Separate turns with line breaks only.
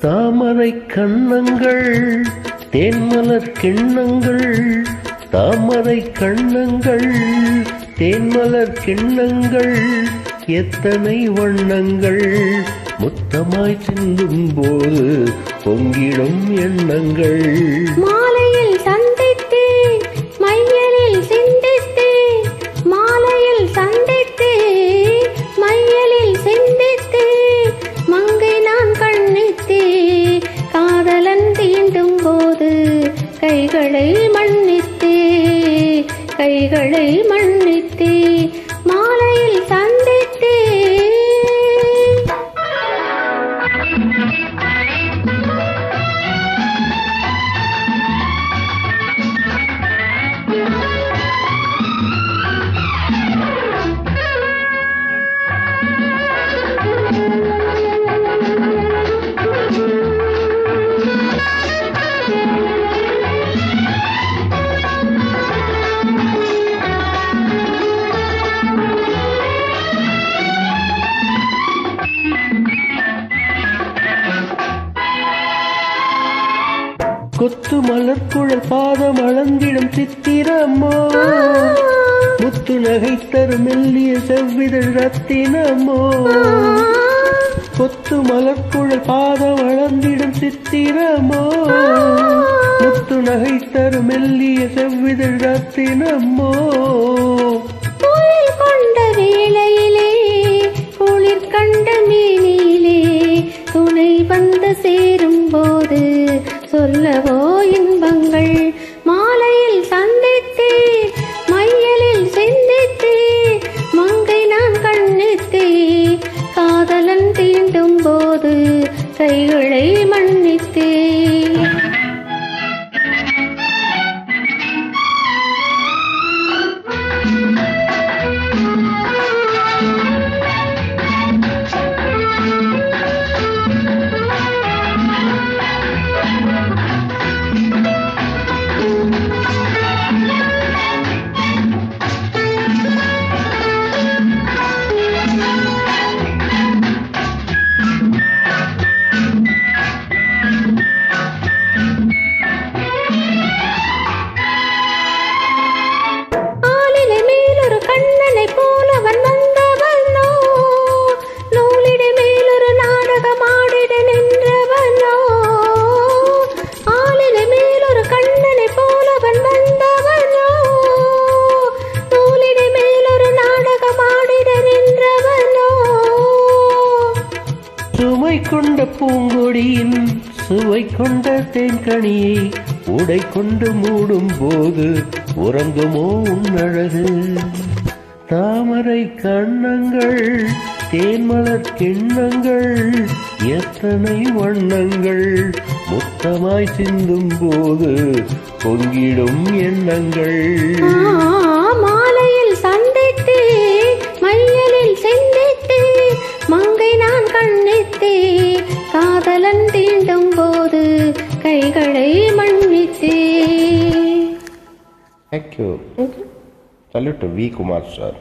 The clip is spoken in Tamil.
தாமரை கண்ணங்கள் தேன்மலர் கிண்ணங்கள் தாமரை கண்ணங்கள் தேன்மலர் கிண்ணங்கள் எத்தனை வண்ணங்கள்? முத்தமாய் சிந்தும் போது பொங்கிடும் எண்ணங்கள்.
கைகளை மன்னித்து
கொத்து மலர் குழல் பாதம் அளந்திடும் சித்திரமோ முத்து நகை தரும் மெல்லிய செவ்விதழ் ரத்தினமோ கொத்து மலர் குழல் பாதம் அளந்திடும் சித்திரமோ முத்து நகை தரும் மெல்லிய செவ்விதழ் ரத்தினமோ
சொல்லவோ இன்பங்கள் மாலையில் சந்தித்து மையலில் சிந்தித்து மங்கை நான் கண்ணித்து காதலன் தீண்டும் போது கைகளை
பூங்கொடியின் சுவை கொண்ட தேன்கனியை உடை கொண்டு மூடும் போது உறங்குமோ உன்னழகு தாமரை கண்ணங்கள் தேன்மலர் கிண்ணங்கள் எத்தனை வண்ணங்கள் முத்தமாய் சிந்தும் போது பொங்கிடும் எண்ணங்கள்?
ಕೈಗಳೇ ಮಣ್ಣಿತೆ thank
you thank you salute V Kumar sir